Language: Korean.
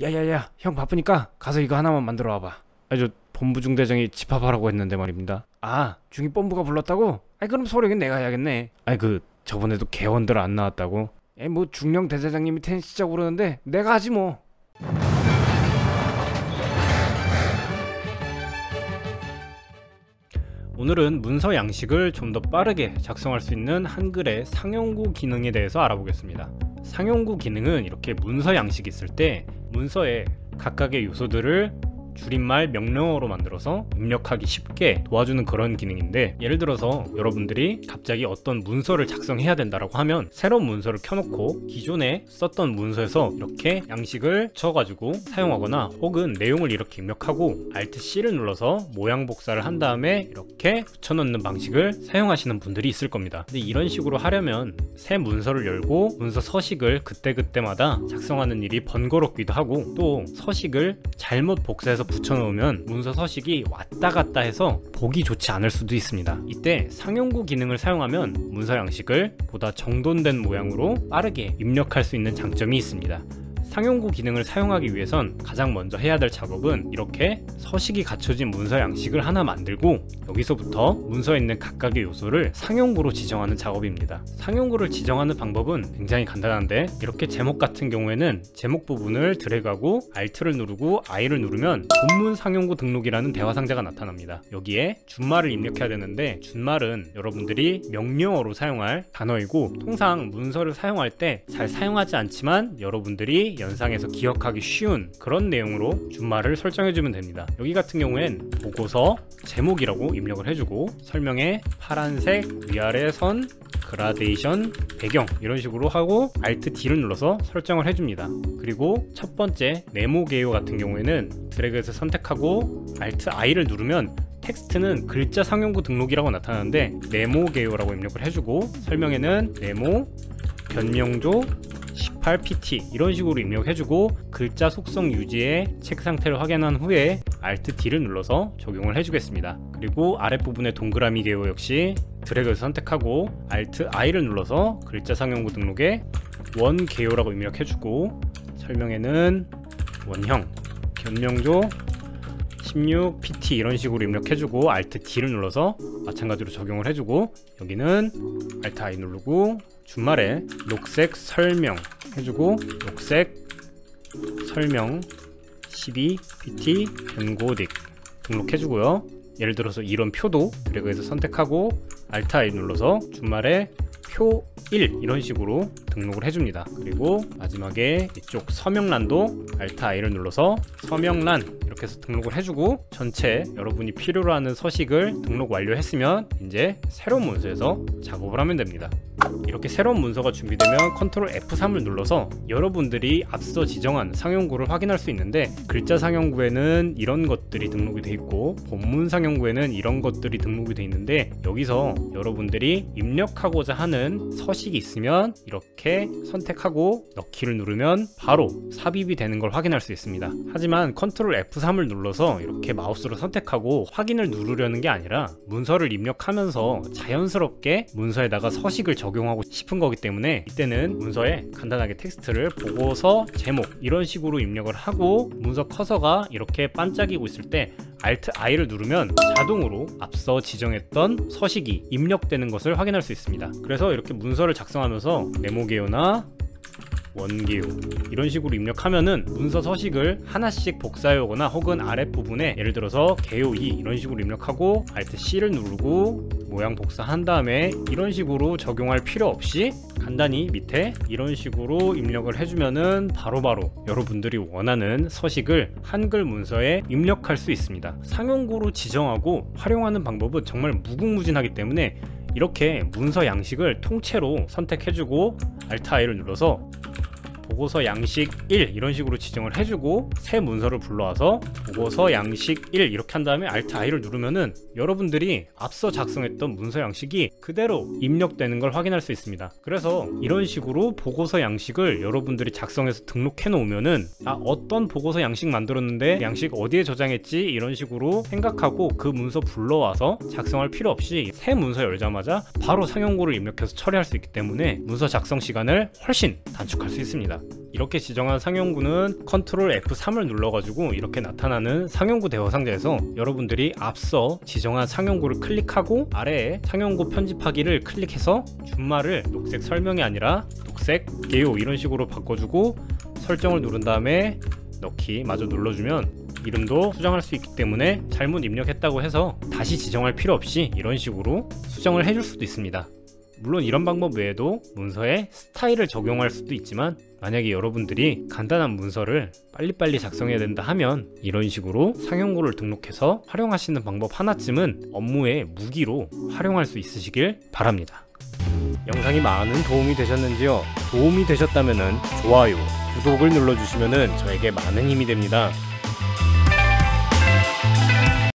야야야 형 바쁘니까 가서 이거 하나만 만들어 와봐. 아저 본부 중대장이 집합하라고 했는데 말입니다. 아 중위 본부가 불렀다고? 아이 그럼 소령이 내가 해야겠네. 아이 그 저번에도 개원들 안 나왔다고? 에이 뭐 중령 대대장님이 텐시자고 그러는데 내가 하지 뭐. 오늘은 문서 양식을 좀 더 빠르게 작성할 수 있는 한글의 상용구 기능에 대해서 알아보겠습니다. 상용구 기능은 이렇게 문서 양식이 있을 때 문서에 각각의 요소들을 줄임말 명령어로 만들어서 입력하기 쉽게 도와주는 그런 기능인데 예를 들어서 여러분들이 갑자기 어떤 문서를 작성해야 된다라고 하면 새로운 문서를 켜놓고 기존에 썼던 문서에서 이렇게 양식을 쳐가지고 사용하거나 혹은 내용을 이렇게 입력하고 Alt C를 눌러서 모양 복사를 한 다음에 이렇게 붙여넣는 방식을 사용하시는 분들이 있을 겁니다. 근데 이런 식으로 하려면 새 문서를 열고 문서 서식을 그때그때마다 작성하는 일이 번거롭기도 하고 또 서식을 잘못 복사해서 붙여놓으면 문서 서식이 왔다 갔다 해서 보기 좋지 않을 수도 있습니다. 이때 상용구 기능을 사용하면 문서 양식을 보다 정돈된 모양으로 빠르게 입력할 수 있는 장점이 있습니다. 상용구 기능을 사용하기 위해선 가장 먼저 해야 될 작업은 이렇게 서식이 갖춰진 문서 양식을 하나 만들고 여기서부터 문서에 있는 각각의 요소를 상용구로 지정하는 작업입니다. 상용구를 지정하는 방법은 굉장히 간단한데 이렇게 제목 같은 경우에는 제목 부분을 드래그하고 Alt를 누르고 I를 누르면 본문 상용구 등록이라는 대화 상자가 나타납니다. 여기에 준말을 입력해야 되는데 준말은 여러분들이 명령어로 사용할 단어이고 통상 문서를 사용할 때 잘 사용하지 않지만 여러분들이 연상해서 기억하기 쉬운 그런 내용으로 준말을 설정해주면 됩니다. 여기 같은 경우엔 보고서 제목이라고 입력을 해주고 설명에 파란색 위아래 선 그라데이션 배경 이런 식으로 하고 Alt D를 눌러서 설정을 해줍니다. 그리고 첫 번째 네모 개요 같은 경우에는 드래그해서 선택하고 Alt I를 누르면 텍스트는 글자 상용구 등록이라고 나타나는데 네모 개요라고 입력을 해주고 설명에는 네모 휴먼명조 18pt 이런 식으로 입력해주고 글자 속성 유지의 체크 상태를 확인한 후에 Alt D를 눌러서 적용을 해주겠습니다. 그리고 아랫부분의 동그라미 개요 역시 드래그해서 선택하고 Alt I를 눌러서 글자 상용구 등록에 원 개요라고 입력해주고 설명에는 원형 변명조 16pt 이런 식으로 입력해주고 Alt D를 눌러서 마찬가지로 적용을 해주고 여기는 Alt I 누르고 준말에 녹색 설명 해주고 녹색 설명 12pt 변고딕 등록해주고요. 예를 들어서 이런 표도 드래그해서 선택하고 Alt I 눌러서 준말에 표 1 이런 식으로 등록을 해줍니다. 그리고 마지막에 이쪽 서명란도 Alt I를 눌러서 서명란 이렇게 해서 등록을 해주고 전체 여러분이 필요로 하는 서식을 등록 완료했으면 이제 새로운 문서에서 작업을 하면 됩니다. 이렇게 새로운 문서가 준비되면 컨트롤 F3을 눌러서 여러분들이 앞서 지정한 상용구를 확인할 수 있는데 글자 상용구에는 이런 것들이 등록이 돼 있고 본문 상용구에는 이런 것들이 등록이 돼 있는데 여기서 여러분들이 입력하고자 하는 서식이 있으면 이렇게 선택하고 넣기를 누르면 바로 삽입이 되는 걸 확인할 수 있습니다. 하지만 컨트롤 F3을 눌러서 이렇게 마우스로 선택하고 확인을 누르려는 게 아니라 문서를 입력하면서 자연스럽게 문서에다가 서식을 적용하고 싶은 거기 때문에 이때는 문서에 간단하게 텍스트를 보고서 제목 이런 식으로 입력을 하고 문서 커서가 이렇게 반짝이고 있을 때 Alt I를 누르면 자동으로 앞서 지정했던 서식이 입력되는 것을 확인할 수 있습니다. 그래서 이렇게 문서를 작성하면서 네모 개요나 원개요 이런 식으로 입력하면은 문서 서식을 하나씩 복사해 오거나 혹은 아랫부분에 예를 들어서 개요 2 이런 식으로 입력하고 Alt C를 누르고 모양 복사한 다음에 이런 식으로 적용할 필요 없이 간단히 밑에 이런 식으로 입력을 해주면은 바로바로 바로 여러분들이 원하는 서식을 한글 문서에 입력할 수 있습니다. 상용구로 지정하고 활용하는 방법은 정말 무궁무진하기 때문에 이렇게 문서 양식을 통째로 선택해주고 Alt I를 눌러서 보고서 양식 1 이런 식으로 지정을 해주고 새 문서를 불러와서 보고서 양식 1 이렇게 한 다음에 Alt I를 누르면은 여러분들이 앞서 작성했던 문서 양식이 그대로 입력되는 걸 확인할 수 있습니다. 그래서 이런 식으로 보고서 양식을 여러분들이 작성해서 등록해 놓으면은 아 어떤 보고서 양식 만들었는데 양식 어디에 저장했지 이런 식으로 생각하고 그 문서 불러와서 작성할 필요 없이 새 문서 열자마자 바로 상용고를 입력해서 처리할 수 있기 때문에 문서 작성 시간을 훨씬 단축할 수 있습니다. 이렇게 지정한 상용구는 컨트롤 F3을 눌러가지고 이렇게 나타나는 상용구 대화 상자에서 여러분들이 앞서 지정한 상용구를 클릭하고 아래에 상용구 편집하기를 클릭해서 준말을 녹색 설명이 아니라 녹색 개요 이런 식으로 바꿔주고 설정을 누른 다음에 넣기 마저 눌러주면 이름도 수정할 수 있기 때문에 잘못 입력했다고 해서 다시 지정할 필요 없이 이런 식으로 수정을 해줄 수도 있습니다. 물론 이런 방법 외에도 문서에 스타일을 적용할 수도 있지만 만약에 여러분들이 간단한 문서를 빨리빨리 작성해야 된다 하면 이런 식으로 상용구를 등록해서 활용하시는 방법 하나쯤은 업무의 무기로 활용할 수 있으시길 바랍니다. 영상이 많은 도움이 되셨는지요? 도움이 되셨다면 좋아요, 구독을 눌러주시면 저에게 많은 힘이 됩니다.